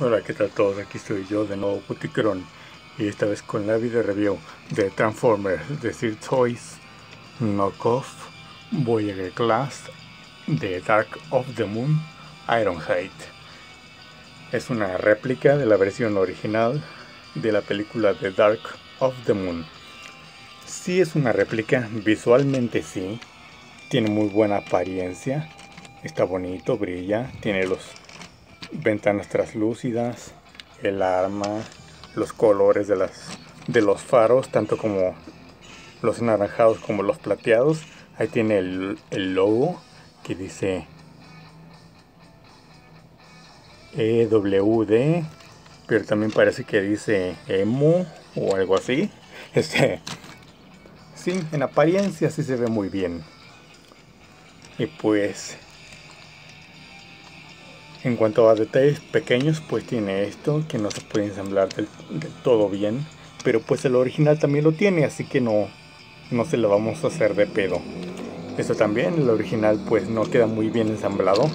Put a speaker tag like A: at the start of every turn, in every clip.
A: Hola, ¿qué tal todos? Aquí estoy yo de nuevo, Puticron, y esta vez con la video review de Transformers, es decir, Toys Knockoff Voyager Class de Dark of the Moon Ironhide. Es una réplica de la versión original de la película The Dark of the Moon. Sí es una réplica, visualmente sí, tiene muy buena apariencia, está bonito, brilla, tiene los ventanas translúcidas, el arma, los colores de, las, de los faros, tanto como los anaranjados como los plateados. Ahí tiene el, el logo que dice EWD, pero también parece que dice EMO o algo así. Este, sí, en apariencia sí se ve muy bien. Y pues en cuanto a detalles pequeños, pues tiene esto que no se puede ensamblar del, todo bien. Pero pues el original también lo tiene, así que no, no se lo vamos a hacer de pedo. Esto también, el original pues no queda muy bien ensamblado.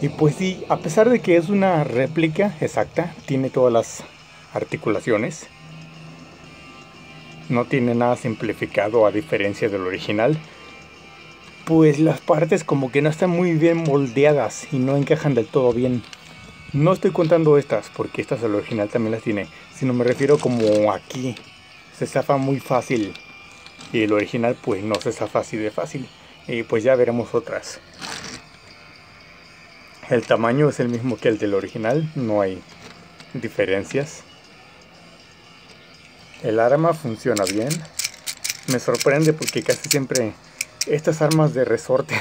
A: Y pues sí, a pesar de que es una réplica exacta, tiene todas las articulaciones. No tiene nada simplificado a diferencia del original pues las partes como que no están muy bien moldeadas y no encajan del todo bien. No estoy contando estas, porque estas el original también las tiene, sino me refiero como aquí. Se zafa muy fácil. Y el original pues no se zafa así de fácil. Y pues ya veremos otras. El tamaño es el mismo que el del original, no hay diferencias. El arma funciona bien. Me sorprende porque casi siempre estas armas de resorte.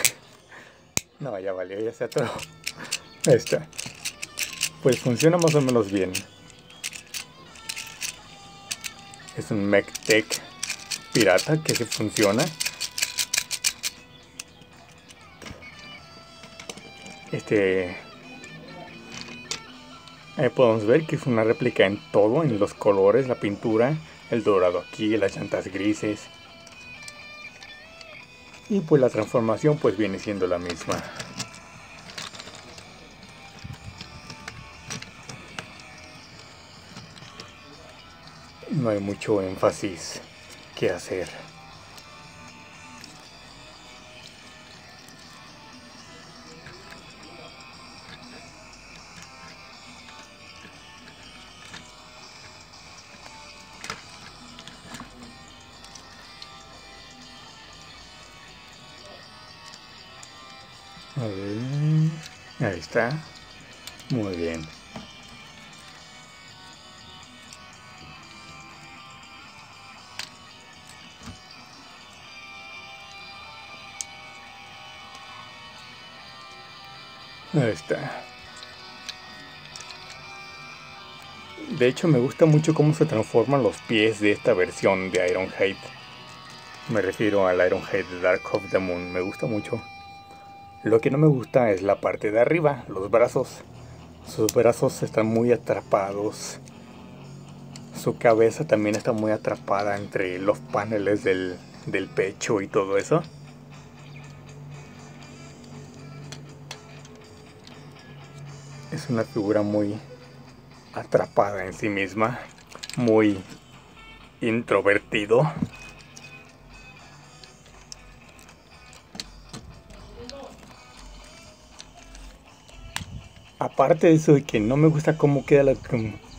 A: No, ya valió, ya se atoró. Esta. Pues funciona más o menos bien. Es un MechTech pirata que se funciona. Este... Ahí podemos ver que es una réplica en todo, en los colores, la pintura, el dorado aquí, las llantas grises, y pues la transformación pues viene siendo la misma. No hay mucho énfasis que hacer. Ahí está. Muy bien. Ahí está. De hecho me gusta mucho cómo se transforman los pies de esta versión de Ironhide. Me refiero al Ironhide de Dark of the Moon. Me gusta mucho. Lo que no me gusta es la parte de arriba, los brazos. Sus brazos están muy atrapados. Su cabeza también está muy atrapada entre los paneles del, del pecho y todo eso. Es una figura muy atrapada en sí misma, muy introvertido. Aparte de eso de que no me gusta cómo queda la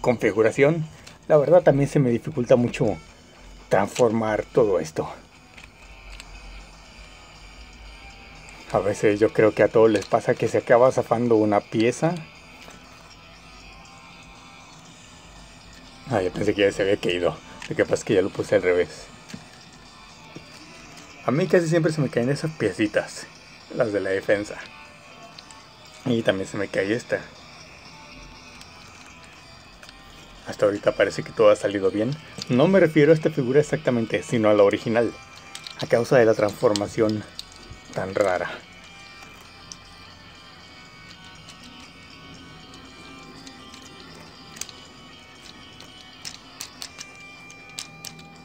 A: configuración, la verdad también se me dificulta mucho transformar todo esto. A veces yo creo que a todos les pasa que se acaba zafando una pieza. Ah, yo pensé que ya se había caído. Lo que pasa es que ya lo puse al revés. A mí casi siempre se me caen esas piecitas, las de la defensa. Y también se me cae esta. Hasta ahorita parece que todo ha salido bien. No me refiero a esta figura exactamente, sino a la original. A causa de la transformación tan rara.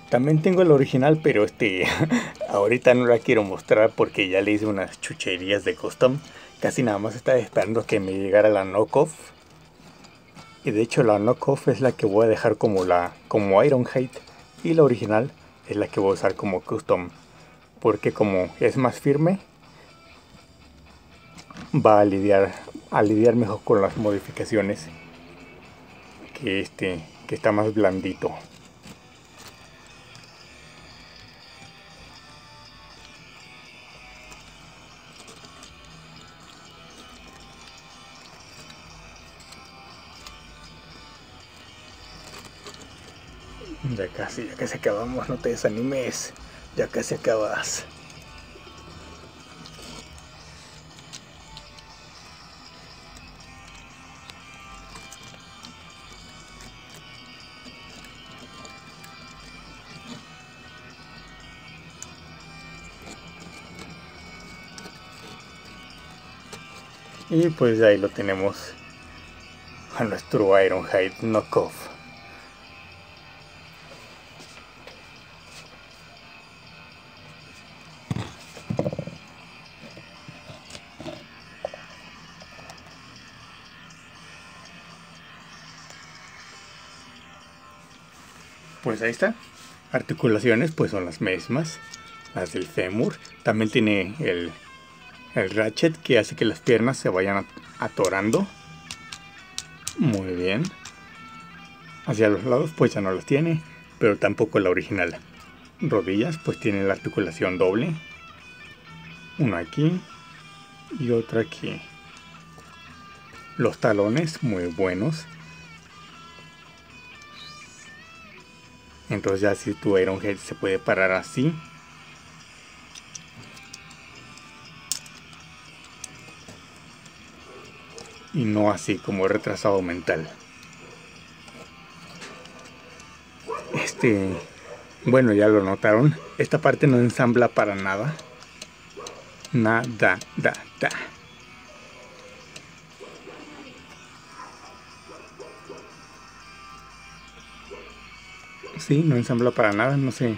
A: También tengo el original, pero este ahorita no la quiero mostrar porque ya le hice unas chucherías de custom. Casi nada más estaba esperando que me llegara la knockoff. Y de hecho la knockoff es la que voy a dejar como la como Ironhide. Y la original es la que voy a usar como custom. Porque como es más firme va a lidiar a lidiar mejor con las modificaciones que este que está más blandito Ya casi, ya casi acabamos, no te desanimes. Ya casi acabas. Y pues ahí lo tenemos a nuestro Ironhide knockoff. Pues ahí está. Articulaciones pues son las mismas. Las del fémur. También tiene el, el ratchet que hace que las piernas se vayan atorando. Muy bien. Hacia los lados pues ya no las tiene. Pero tampoco la original. Rodillas pues tiene la articulación doble. Una aquí. Y otra aquí. Los talones muy buenos Entonces ya si tu Ironhead se puede parar así. Y no así como retrasado mental. Este, bueno ya lo notaron, esta parte no ensambla para nada. Nada, da, da. Sí, no ensambla para nada, no sé.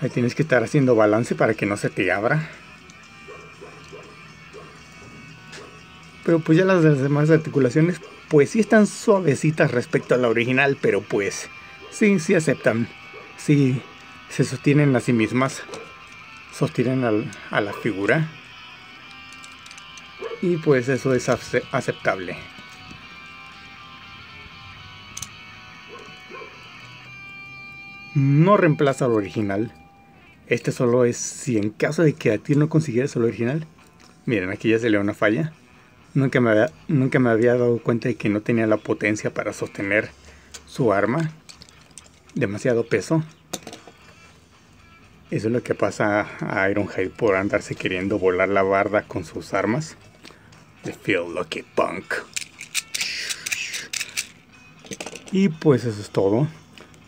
A: Ahí tienes que estar haciendo balance para que no se te abra. Pero pues ya las demás articulaciones, pues sí están suavecitas respecto a la original, pero pues sí, sí aceptan. Sí, se sostienen a sí mismas. Sostienen a la figura. Y pues eso es aceptable. No reemplaza al original. Este solo es si en caso de que a ti no consiguieras el original. Miren, aquí ya se le da una falla. Nunca me, había, nunca me había dado cuenta de que no tenía la potencia para sostener su arma. Demasiado peso. Eso es lo que pasa a Ironhide por andarse queriendo volar la barda con sus armas. The feel lucky punk. Y pues eso es todo.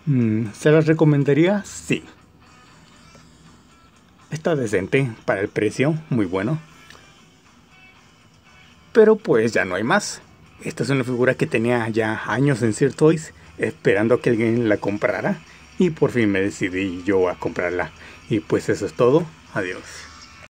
A: Mm, ¿Se las recomendaría? Sí. Está decente para el precio, muy bueno. Pero pues ya no hay más. Esta es una figura que tenía ya años en Sir Toys, esperando a que alguien la comprara. Y por fin me decidí yo a comprarla. Y pues eso es todo. Adiós.